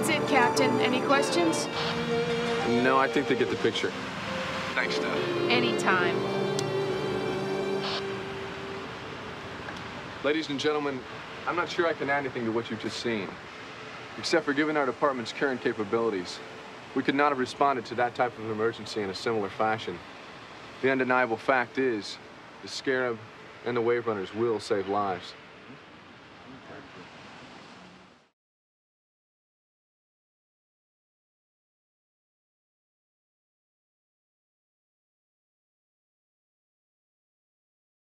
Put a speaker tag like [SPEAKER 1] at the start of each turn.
[SPEAKER 1] That's it, Captain. Any questions?
[SPEAKER 2] No, I think they get the picture. Thanks, Dad.
[SPEAKER 1] Anytime.
[SPEAKER 2] Ladies and gentlemen, I'm not sure I can add anything to what you've just seen. Except for given our department's current capabilities, we could not have responded to that type of emergency in a similar fashion. The undeniable fact is, the Scarab and the Wave Runners will save lives.